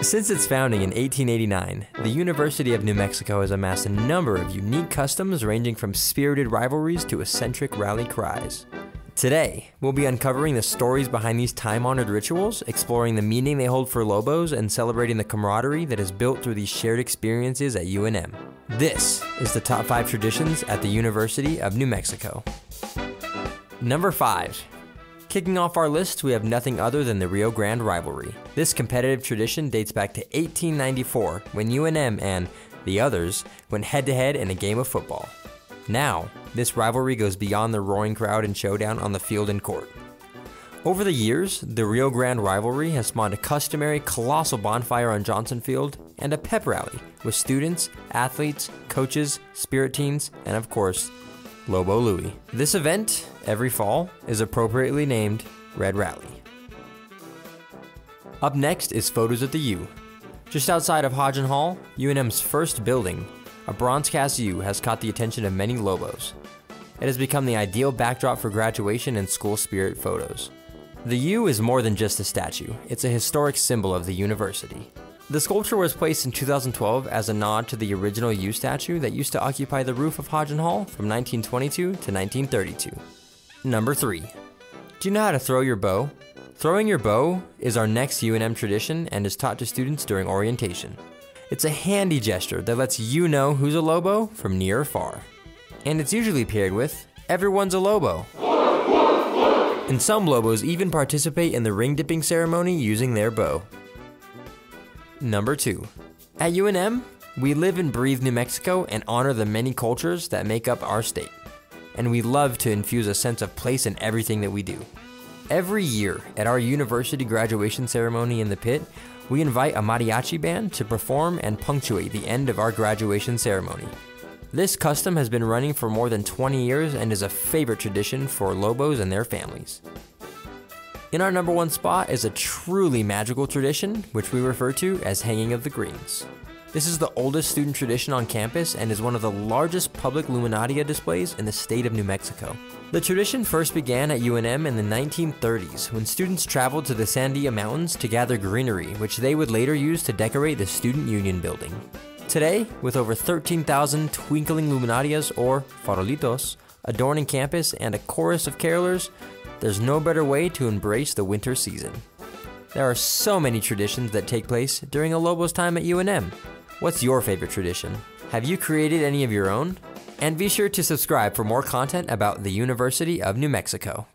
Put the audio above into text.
Since its founding in 1889, the University of New Mexico has amassed a number of unique customs ranging from spirited rivalries to eccentric rally cries. Today, we'll be uncovering the stories behind these time honored rituals, exploring the meaning they hold for Lobos, and celebrating the camaraderie that is built through these shared experiences at UNM. This is the top 5 traditions at the University of New Mexico. Number 5 Kicking off our list, we have nothing other than the Rio Grande rivalry. This competitive tradition dates back to 1894 when UNM and the others went head to head in a game of football. Now, this rivalry goes beyond the roaring crowd and showdown on the field and court. Over the years, the Rio Grande rivalry has spawned a customary colossal bonfire on Johnson Field and a pep rally with students, athletes, coaches, spirit teams, and of course, Lobo Louie. This event, every fall, is appropriately named Red Rally. Up next is photos at the U. Just outside of Hodgin Hall, UNM's first building, a bronze cast U has caught the attention of many Lobos. It has become the ideal backdrop for graduation and school spirit photos. The U is more than just a statue, it's a historic symbol of the university. The sculpture was placed in 2012 as a nod to the original U statue that used to occupy the roof of Hodgin Hall from 1922 to 1932. Number 3. Do you know how to throw your bow? Throwing your bow is our next UNM tradition and is taught to students during orientation. It's a handy gesture that lets you know who's a Lobo from near or far. And it's usually paired with, everyone's a Lobo. And some Lobos even participate in the ring dipping ceremony using their bow. Number 2. At UNM, we live and breathe New Mexico and honor the many cultures that make up our state. And we love to infuse a sense of place in everything that we do. Every year at our university graduation ceremony in the pit, we invite a mariachi band to perform and punctuate the end of our graduation ceremony. This custom has been running for more than 20 years and is a favorite tradition for Lobos and their families. In our number one spot is a truly magical tradition, which we refer to as Hanging of the Greens. This is the oldest student tradition on campus and is one of the largest public luminaria displays in the state of New Mexico. The tradition first began at UNM in the 1930s when students traveled to the Sandia Mountains to gather greenery, which they would later use to decorate the Student Union building. Today, with over 13,000 twinkling luminarias or farolitos adorning campus and a chorus of carolers, there's no better way to embrace the winter season. There are so many traditions that take place during a Lobos time at UNM. What's your favorite tradition? Have you created any of your own? And be sure to subscribe for more content about the University of New Mexico.